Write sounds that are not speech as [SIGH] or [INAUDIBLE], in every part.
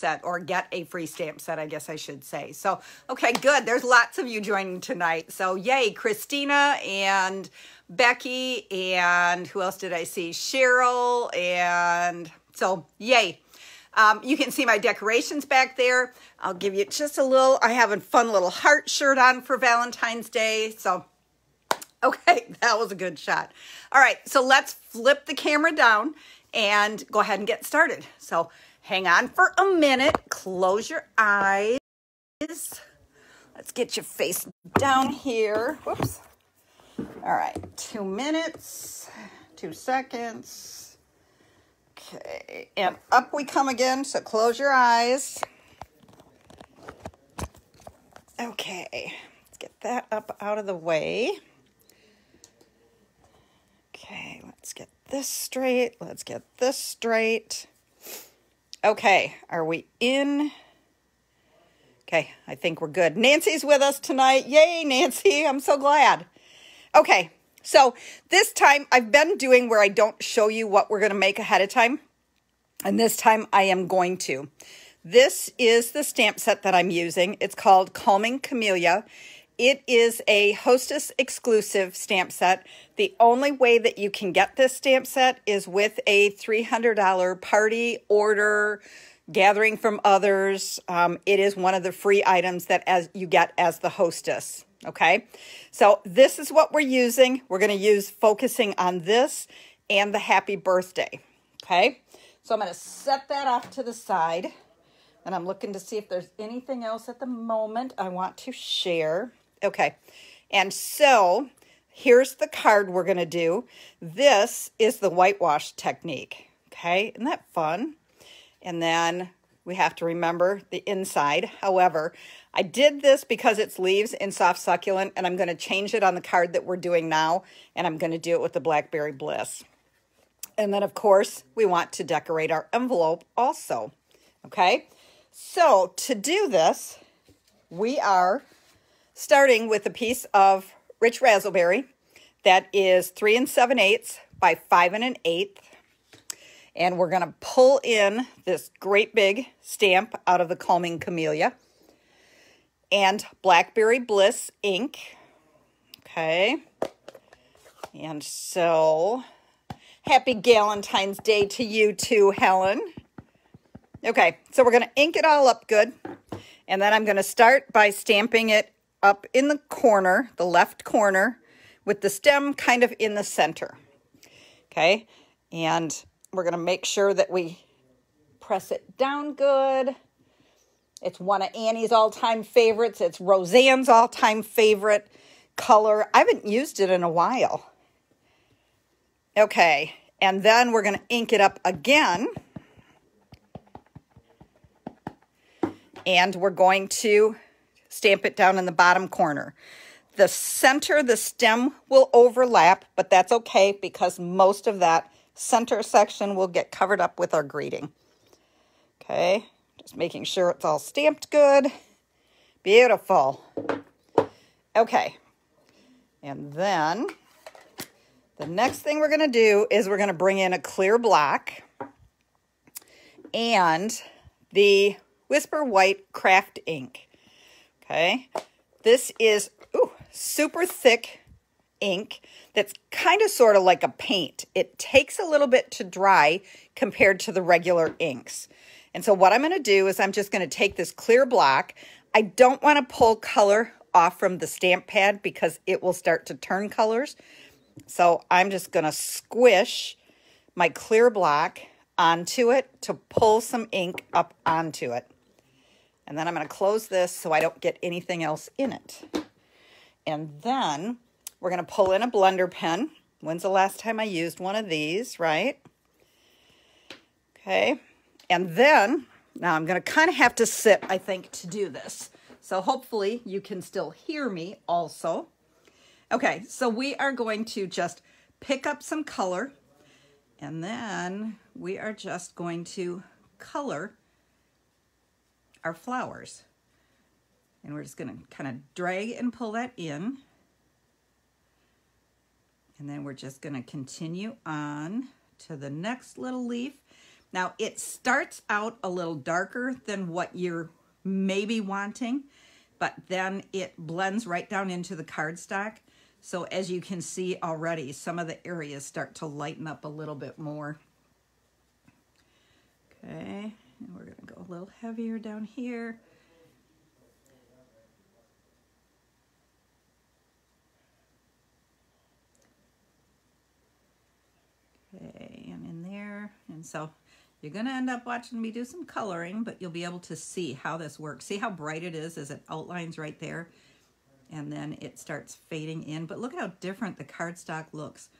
set or get a free stamp set, I guess I should say. So, okay, good. There's lots of you joining tonight. So, yay, Christina and Becky and who else did I see? Cheryl and so yay. Um, you can see my decorations back there. I'll give you just a little, I have a fun little heart shirt on for Valentine's Day. So, okay, [LAUGHS] that was a good shot. All right, so let's flip the camera down and go ahead and get started. So hang on for a minute, close your eyes. Let's get your face down here. Whoops. All right, two minutes, two seconds. Okay, and up we come again, so close your eyes. Okay, let's get that up out of the way. Okay, let's get this straight. Let's get this straight. Okay, are we in? Okay, I think we're good. Nancy's with us tonight. Yay, Nancy. [LAUGHS] I'm so glad. Okay, so this time I've been doing where I don't show you what we're going to make ahead of time. And this time I am going to. This is the stamp set that I'm using. It's called Calming Camellia. It is a Hostess exclusive stamp set. The only way that you can get this stamp set is with a $300 party order gathering from others. Um, it is one of the free items that as you get as the hostess. Okay, so this is what we're using. We're going to use focusing on this and the happy birthday. Okay, so I'm going to set that off to the side. And I'm looking to see if there's anything else at the moment I want to share. Okay, and so here's the card we're going to do. This is the whitewash technique. Okay, isn't that fun? And then we have to remember the inside. However, I did this because it's leaves in soft succulent and I'm going to change it on the card that we're doing now and I'm going to do it with the Blackberry Bliss. And then of course we want to decorate our envelope also. Okay, so to do this, we are starting with a piece of rich razzleberry that is three and seven eighths by five and an eighth. And we're going to pull in this great big stamp out of the Calming Camellia and Blackberry Bliss ink. Okay. And so, happy Galentine's Day to you too, Helen. Okay, so we're going to ink it all up good. And then I'm going to start by stamping it up in the corner, the left corner, with the stem kind of in the center. Okay, and we're going to make sure that we press it down good. It's one of Annie's all-time favorites. It's Roseanne's all-time favorite color. I haven't used it in a while. Okay, and then we're going to ink it up again. And we're going to stamp it down in the bottom corner. The center, the stem will overlap, but that's okay because most of that center section will get covered up with our greeting. Okay, just making sure it's all stamped good. Beautiful. Okay. And then the next thing we're going to do is we're going to bring in a clear block and the Whisper White Craft Ink. Okay. This is ooh, super thick ink that's kind of sort of like a paint. It takes a little bit to dry compared to the regular inks. And so what I'm going to do is I'm just going to take this clear block. I don't want to pull color off from the stamp pad because it will start to turn colors. So I'm just going to squish my clear block onto it to pull some ink up onto it. And then I'm going to close this so I don't get anything else in it. And then we're going to pull in a blender pen. When's the last time I used one of these, right? Okay. And then, now I'm going to kind of have to sit, I think, to do this. So hopefully you can still hear me also. Okay, so we are going to just pick up some color and then we are just going to color our flowers. And we're just going to kind of drag and pull that in. And then we're just going to continue on to the next little leaf. Now it starts out a little darker than what you're maybe wanting, but then it blends right down into the cardstock. So as you can see already, some of the areas start to lighten up a little bit more. Okay, and we're gonna go a little heavier down here. Okay, and in there, and so you're gonna end up watching me do some coloring, but you'll be able to see how this works. See how bright it is as it outlines right there? And then it starts fading in. But look how different the cardstock looks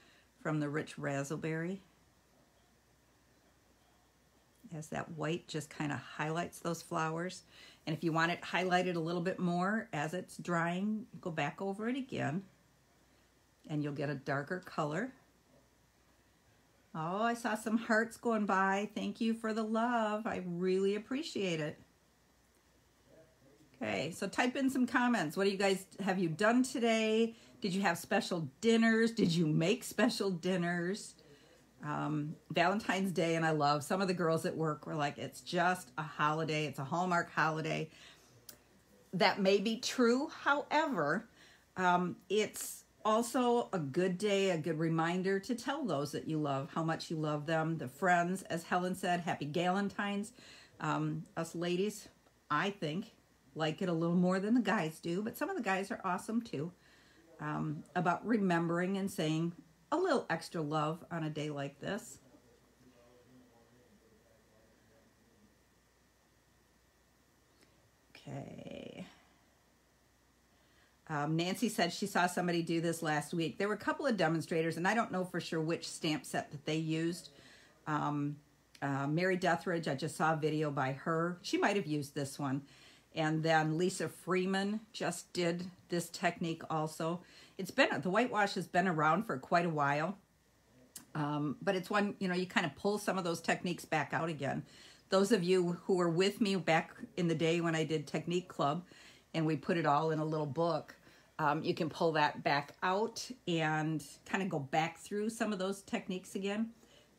from the rich razzleberry. As that white just kind of highlights those flowers. And if you want it highlighted a little bit more as it's drying, go back over it again and you'll get a darker color. Oh, I saw some hearts going by. Thank you for the love. I really appreciate it. Okay, so type in some comments. What do you guys have you done today? Did you have special dinners? Did you make special dinners? Um, Valentine's Day, and I love some of the girls at work were like, it's just a holiday, it's a Hallmark holiday. That may be true. However, um, it's also a good day, a good reminder to tell those that you love how much you love them. The friends, as Helen said, happy Galentine's. Um, us ladies, I think, like it a little more than the guys do, but some of the guys are awesome too. Um, about remembering and saying a little extra love on a day like this. Okay. Um, Nancy said she saw somebody do this last week. There were a couple of demonstrators, and I don't know for sure which stamp set that they used. Um, uh, Mary Deatherage, I just saw a video by her. She might have used this one. And then Lisa Freeman just did this technique also. It's been, the whitewash has been around for quite a while. Um, but it's one, you know, you kind of pull some of those techniques back out again. Those of you who were with me back in the day when I did Technique Club and we put it all in a little book, um, you can pull that back out and kind of go back through some of those techniques again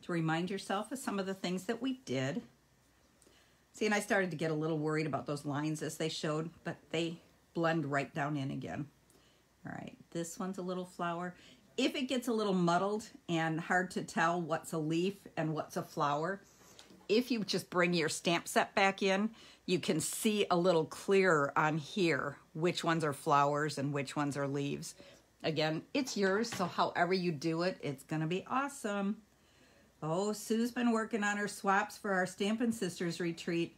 to remind yourself of some of the things that we did. See, and I started to get a little worried about those lines as they showed, but they blend right down in again. All right, this one's a little flower. If it gets a little muddled and hard to tell what's a leaf and what's a flower, if you just bring your stamp set back in, you can see a little clearer on here which ones are flowers and which ones are leaves. Again, it's yours, so however you do it, it's going to be awesome. Oh, Sue's been working on her swaps for our Stampin' Sisters retreat.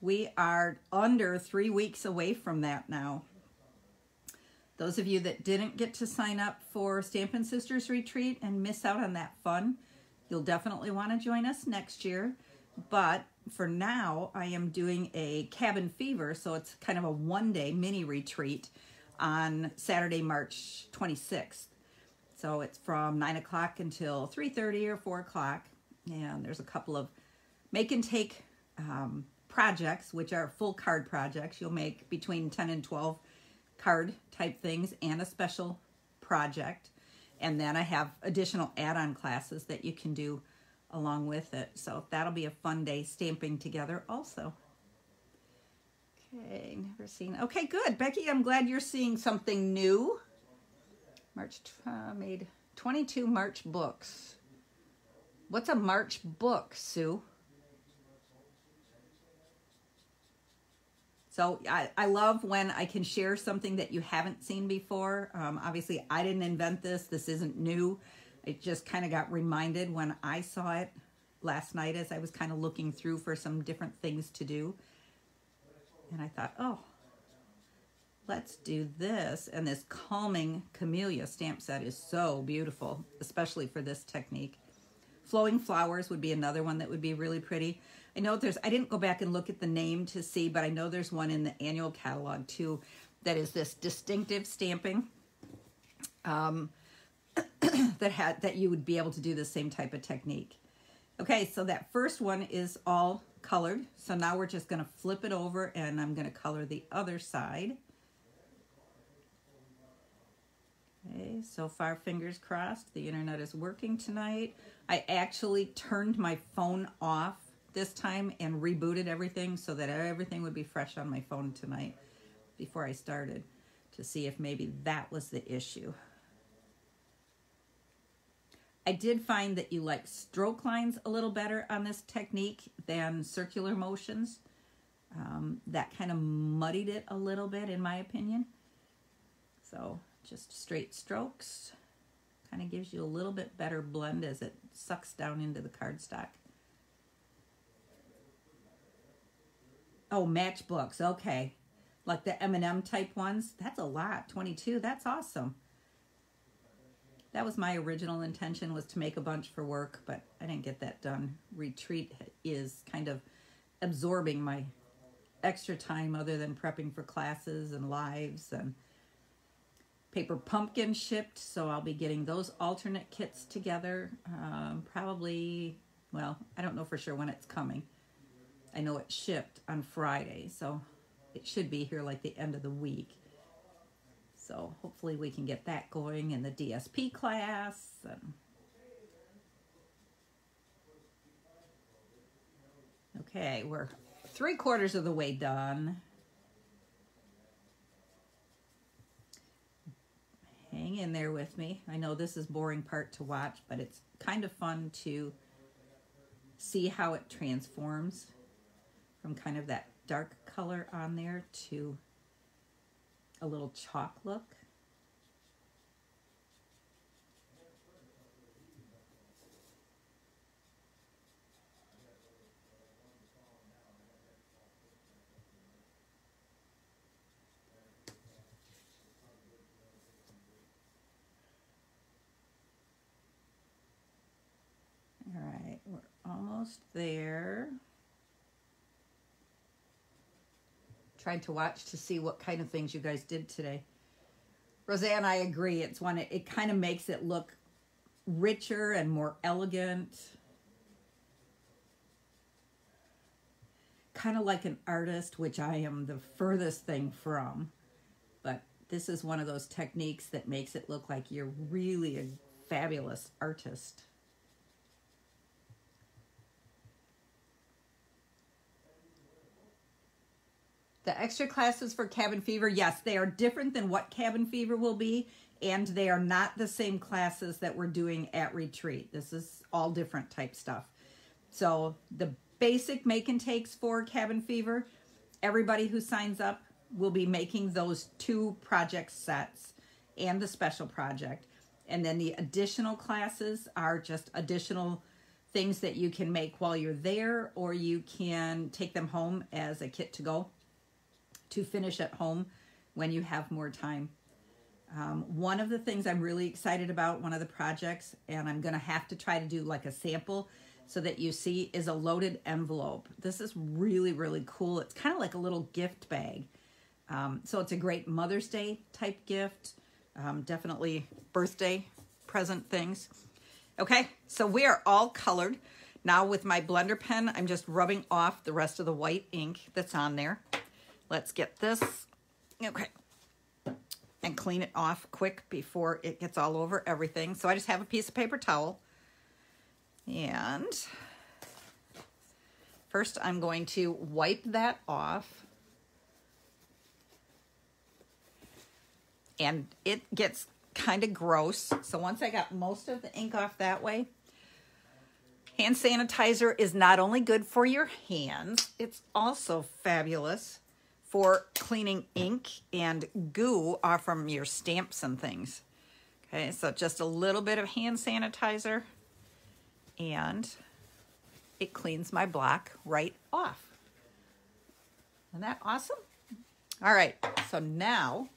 We are under three weeks away from that now. Those of you that didn't get to sign up for Stampin' Sisters retreat and miss out on that fun, you'll definitely want to join us next year. But for now, I am doing a cabin fever, so it's kind of a one day mini retreat on Saturday, March 26th. So it's from 9 o'clock until 3.30 or 4 o'clock. And there's a couple of make and take um, projects, which are full card projects. You'll make between 10 and 12 card type things and a special project. And then I have additional add-on classes that you can do along with it. So that'll be a fun day stamping together also. Okay, never seen. Okay, good. Becky, I'm glad you're seeing something new. March uh, made 22 March books. What's a March book, Sue? So I, I love when I can share something that you haven't seen before. Um, obviously, I didn't invent this. This isn't new. It just kind of got reminded when I saw it last night as I was kind of looking through for some different things to do. And I thought, oh, let's do this. And this Calming Camellia stamp set is so beautiful, especially for this technique. Flowing Flowers would be another one that would be really pretty. I know there's, I didn't go back and look at the name to see, but I know there's one in the annual catalog too that is this distinctive stamping. Um, [COUGHS] that had that you would be able to do the same type of technique. Okay, so that first one is all colored. So now we're just going to flip it over and I'm going to color the other side. Okay, so far fingers crossed the internet is working tonight. I actually turned my phone off this time and rebooted everything so that everything would be fresh on my phone tonight before I started to see if maybe that was the issue. I did find that you like stroke lines a little better on this technique than circular motions. Um, that kind of muddied it a little bit in my opinion. So just straight strokes kind of gives you a little bit better blend as it sucks down into the cardstock. Oh, matchbooks. Okay. Like the M&M type ones. That's a lot. 22. That's awesome. That was my original intention was to make a bunch for work, but I didn't get that done. Retreat is kind of absorbing my extra time other than prepping for classes and lives and paper pumpkin shipped so I'll be getting those alternate kits together um, probably well I don't know for sure when it's coming I know it shipped on Friday, so it should be here like the end of the week. So hopefully we can get that going in the DSP class. And... Okay, we're three quarters of the way done. In there with me. I know this is boring part to watch, but it's kind of fun to see how it transforms from kind of that dark color on there to a little chalk look. All right, we're almost there. tried to watch to see what kind of things you guys did today. Roseanne, I agree. It's one, it, it kind of makes it look richer and more elegant. Kind of like an artist, which I am the furthest thing from. But this is one of those techniques that makes it look like you're really a fabulous artist. The extra classes for cabin fever, yes, they are different than what cabin fever will be, and they are not the same classes that we're doing at retreat. This is all different type stuff. So the basic make and takes for cabin fever, everybody who signs up will be making those two project sets and the special project. And then the additional classes are just additional things that you can make while you're there, or you can take them home as a kit to go to finish at home when you have more time. Um, one of the things I'm really excited about, one of the projects, and I'm going to have to try to do like a sample so that you see, is a loaded envelope. This is really, really cool. It's kind of like a little gift bag. Um, so it's a great Mother's Day type gift, um, definitely birthday present things. Okay, so we are all colored. Now with my blender pen, I'm just rubbing off the rest of the white ink that's on there. Let's get this, okay, and clean it off quick before it gets all over everything. So I just have a piece of paper towel. And first I'm going to wipe that off. And it gets kind of gross. So once I got most of the ink off that way, hand sanitizer is not only good for your hands, it's also fabulous for cleaning ink and goo off from your stamps and things. Okay, so just a little bit of hand sanitizer and it cleans my block right off. Isn't that awesome? All right, so now,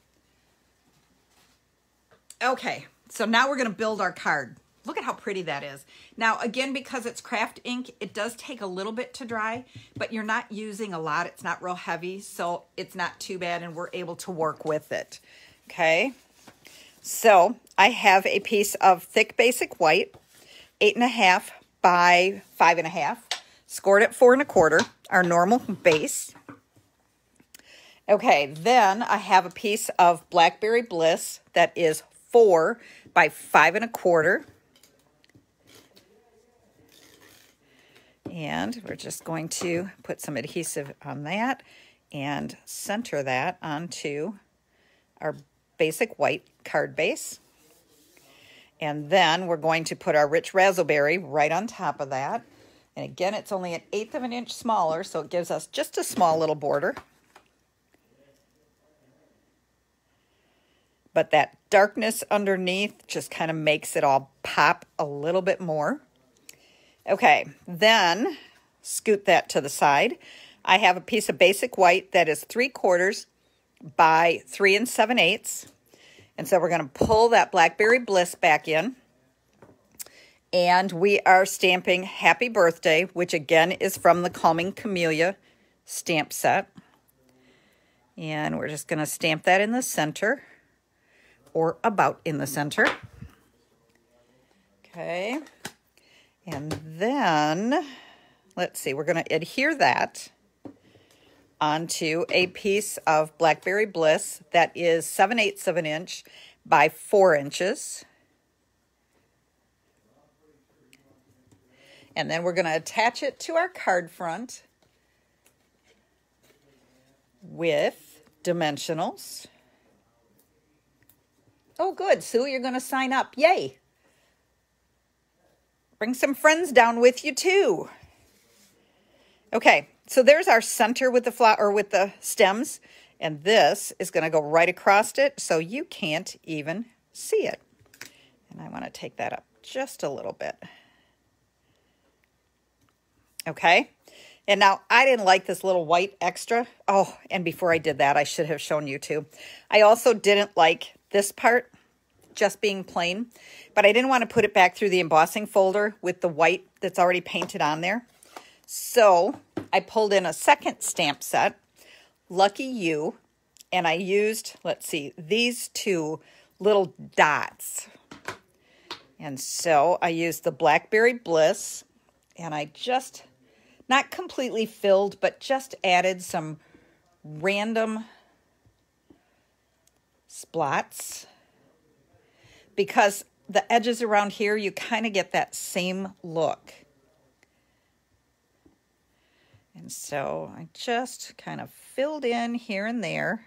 okay, so now we're gonna build our card. Look at how pretty that is. Now, again, because it's craft ink, it does take a little bit to dry, but you're not using a lot. It's not real heavy, so it's not too bad, and we're able to work with it. Okay, so I have a piece of thick basic white, eight and a half by five and a half, scored at four and a quarter, our normal base. Okay, then I have a piece of Blackberry Bliss that is four by five and a quarter. And we're just going to put some adhesive on that and center that onto our basic white card base. And then we're going to put our rich razzleberry right on top of that. And again, it's only an eighth of an inch smaller, so it gives us just a small little border. But that darkness underneath just kind of makes it all pop a little bit more. Okay, then scoot that to the side. I have a piece of basic white that is three quarters by three and seven eighths. And so we're going to pull that Blackberry Bliss back in. And we are stamping Happy Birthday, which again is from the Calming Camellia stamp set. And we're just going to stamp that in the center or about in the center. Okay. And then, let's see, we're going to adhere that onto a piece of Blackberry Bliss that is 7 eighths of an inch by 4 inches. And then we're going to attach it to our card front with dimensionals. Oh, good. Sue, you're going to sign up. Yay. Bring some friends down with you, too. Okay, so there's our center with the flower with the stems. And this is going to go right across it so you can't even see it. And I want to take that up just a little bit. Okay. And now I didn't like this little white extra. Oh, and before I did that, I should have shown you too. I also didn't like this part just being plain, but I didn't want to put it back through the embossing folder with the white that's already painted on there. So I pulled in a second stamp set, Lucky You, and I used, let's see, these two little dots. And so I used the Blackberry Bliss, and I just, not completely filled, but just added some random splots because the edges around here, you kind of get that same look. And so I just kind of filled in here and there.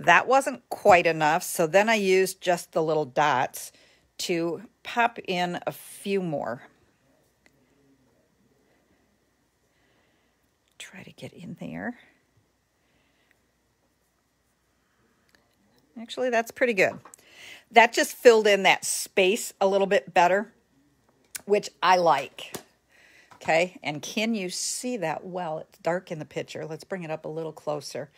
That wasn't quite enough, so then I used just the little dots to pop in a few more. Try to get in there. Actually, that's pretty good. That just filled in that space a little bit better, which I like. Okay, and can you see that well? It's dark in the picture. Let's bring it up a little closer.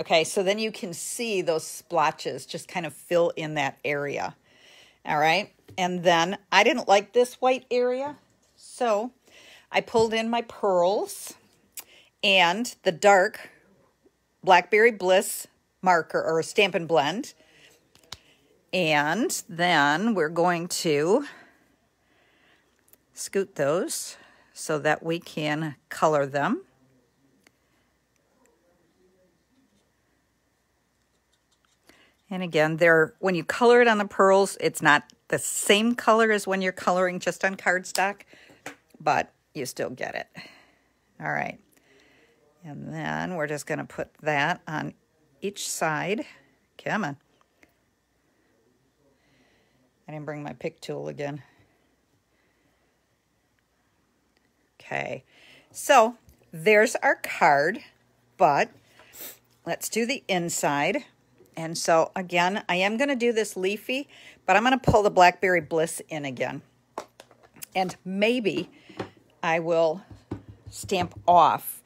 Okay, so then you can see those splotches just kind of fill in that area. All right, and then I didn't like this white area, so I pulled in my pearls and the dark Blackberry Bliss marker or a Stampin' Blend. And then we're going to scoot those so that we can color them. And again, they're, when you color it on the pearls, it's not the same color as when you're coloring just on cardstock, but you still get it. All right. And then we're just going to put that on each side. Come on. I didn't bring my pick tool again. Okay, so there's our card, but let's do the inside. And so again, I am going to do this leafy, but I'm going to pull the Blackberry Bliss in again. And maybe I will stamp off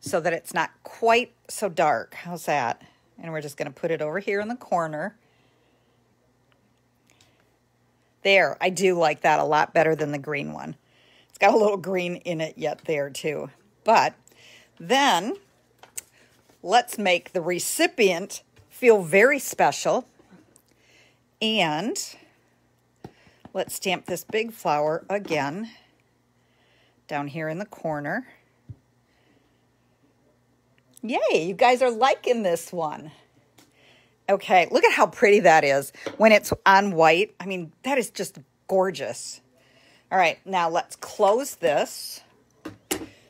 so that it's not quite so dark. How's that? And we're just going to put it over here in the corner. There, I do like that a lot better than the green one. It's got a little green in it yet there too. But then let's make the recipient feel very special. And let's stamp this big flower again down here in the corner. Yay, you guys are liking this one. Okay, look at how pretty that is when it's on white. I mean, that is just gorgeous. All right, now let's close this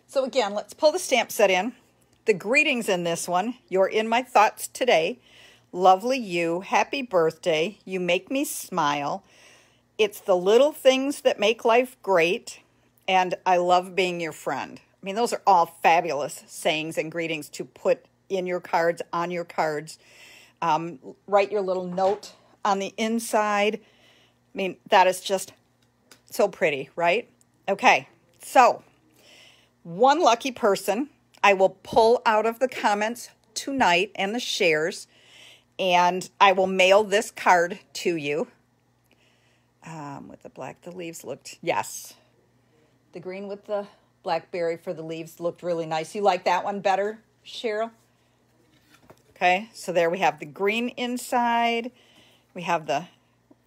So again, let's pull the stamp set in. The greetings in this one. You're in my thoughts today. Lovely you. Happy birthday. You make me smile. It's the little things that make life great. And I love being your friend. I mean, those are all fabulous sayings and greetings to put in your cards, on your cards. Um, write your little note on the inside. I mean, that is just so pretty, right? Okay, so one lucky person I will pull out of the comments tonight and the shares, and I will mail this card to you. Um, with the black, the leaves looked, yes. The green with the blackberry for the leaves looked really nice. You like that one better, Cheryl? Okay, so there we have the green inside. We have the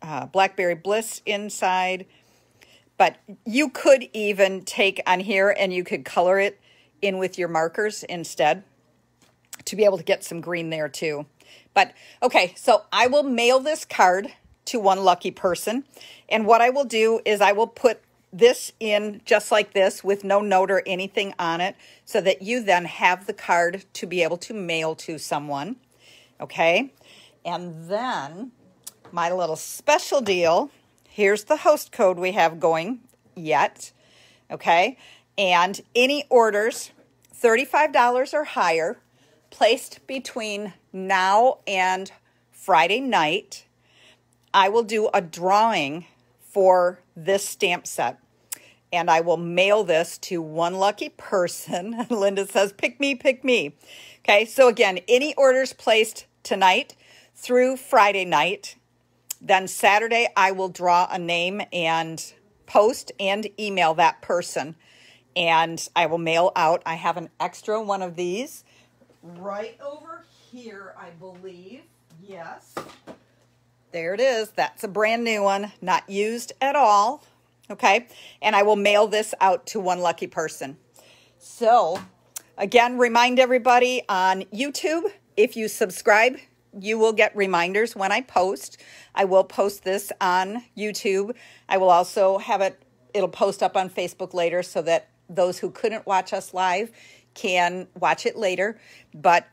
uh, Blackberry Bliss inside. But you could even take on here and you could color it in with your markers instead to be able to get some green there too. But okay, so I will mail this card to one lucky person. And what I will do is I will put this in just like this with no note or anything on it so that you then have the card to be able to mail to someone. Okay. And then my little special deal. Here's the host code we have going yet. Okay. And any orders, $35 or higher, placed between now and Friday night, I will do a drawing for this stamp set and I will mail this to one lucky person. [LAUGHS] Linda says, pick me, pick me. Okay, so again, any orders placed tonight through Friday night, then Saturday I will draw a name and post and email that person. And I will mail out. I have an extra one of these right over here, I believe. Yes. There it is. That's a brand new one, not used at all okay? And I will mail this out to one lucky person. So, again, remind everybody on YouTube, if you subscribe, you will get reminders when I post. I will post this on YouTube. I will also have it, it'll post up on Facebook later so that those who couldn't watch us live can watch it later. But